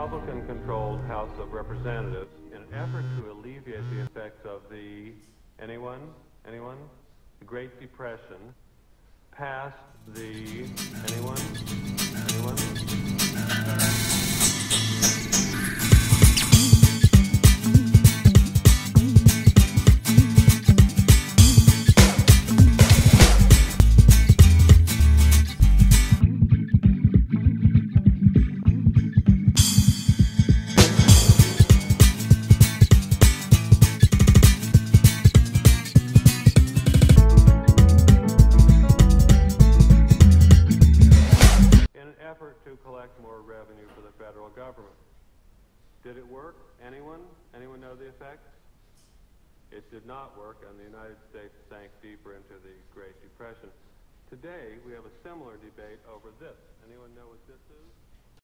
Republican-controlled House of Representatives, in an effort to alleviate the effects of the, anyone, anyone, the Great Depression, passed the, anyone, collect more revenue for the federal government. Did it work? Anyone? Anyone know the effects? It did not work, and the United States sank deeper into the Great Depression. Today, we have a similar debate over this. Anyone know what this is?